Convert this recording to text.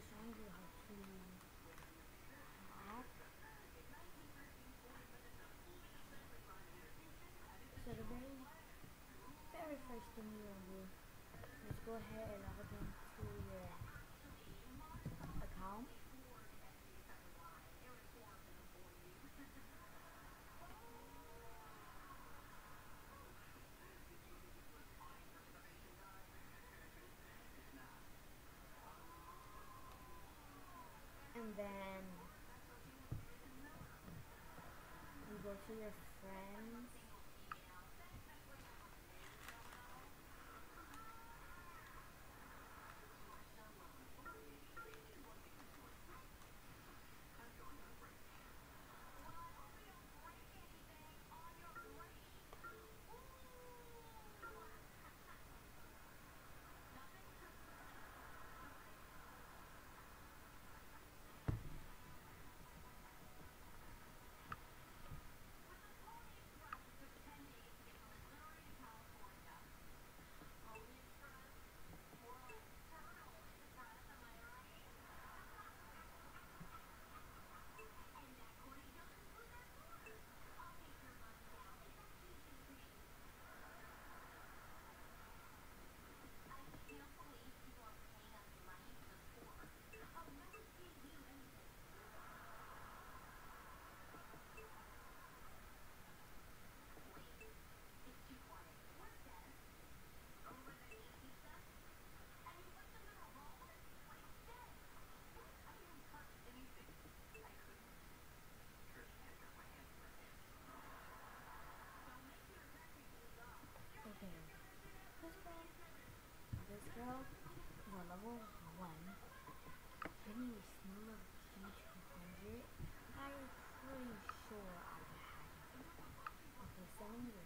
to very, first thing you want to do is go ahead and log into your account. And then you go to your friends. Getting a skill of G200. I'm pretty sure I have it. Okay, your